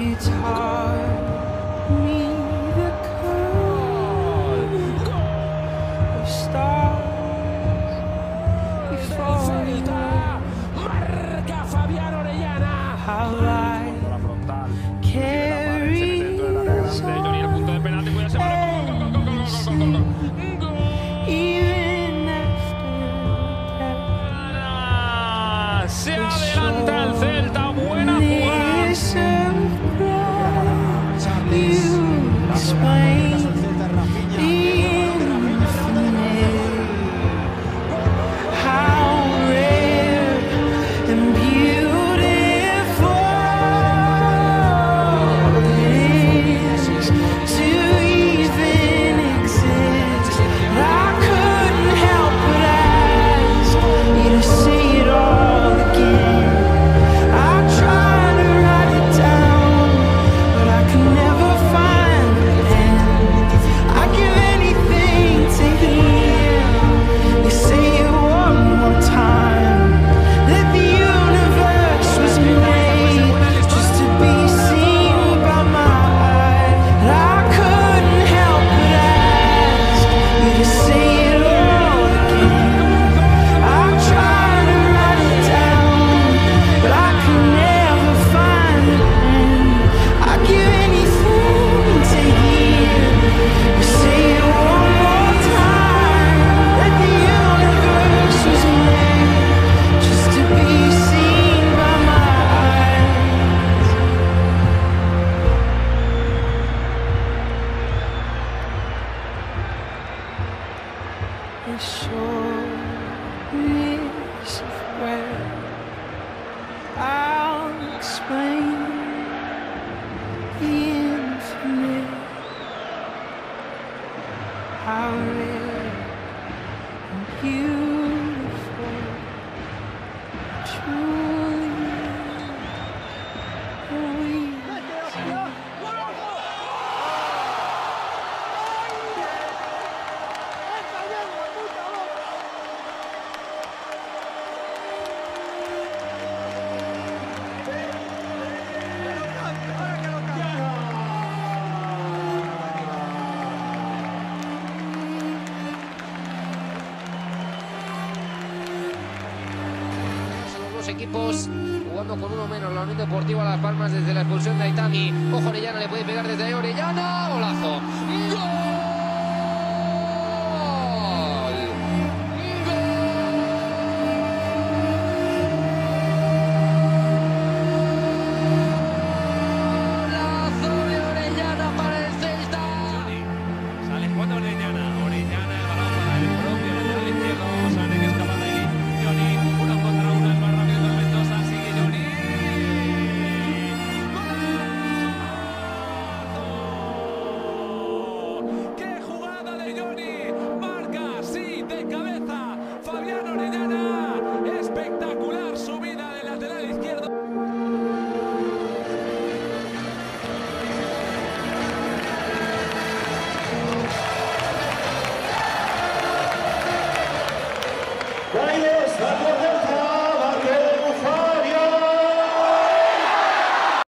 guitar soul is where I'll explain the infinite. How and beautiful, true. ambos equipos jugando con uno menos la Unión Deportiva Las Palmas desde la expulsión de Aitami. Ojo, Orellana le puede pegar desde ahí. Orellana, golazo. Gallos,